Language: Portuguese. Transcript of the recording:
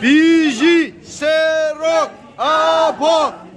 Vigi Vigiceiro! Avó!